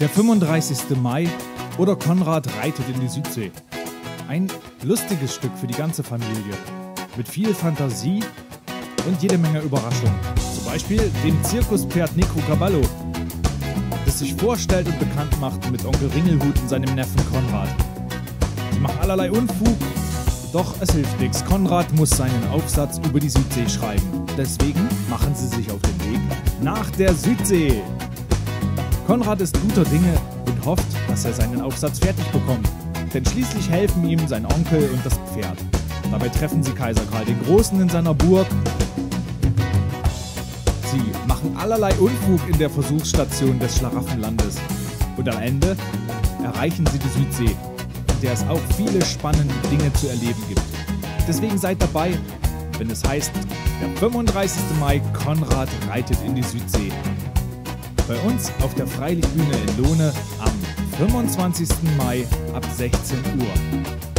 Der 35. Mai oder Konrad reitet in die Südsee. Ein lustiges Stück für die ganze Familie. Mit viel Fantasie und jede Menge Überraschung. Zum Beispiel dem Zirkuspferd Nico Caballo, das sich vorstellt und bekannt macht mit Onkel Ringelhut und seinem Neffen Konrad. Sie machen allerlei Unfug, doch es hilft nichts. Konrad muss seinen Aufsatz über die Südsee schreiben. Deswegen machen sie sich auf den Weg nach der Südsee. Konrad ist guter Dinge und hofft, dass er seinen Aufsatz fertig bekommt. Denn schließlich helfen ihm sein Onkel und das Pferd. Dabei treffen sie Kaiser Karl den Großen in seiner Burg. Sie machen allerlei Unfug in der Versuchsstation des Schlaraffenlandes. Und am Ende erreichen sie die Südsee, in der es auch viele spannende Dinge zu erleben gibt. Deswegen seid dabei, wenn es heißt, der 35. Mai, Konrad reitet in die Südsee. Bei uns auf der Freilichtbühne in Lohne am 25. Mai ab 16 Uhr.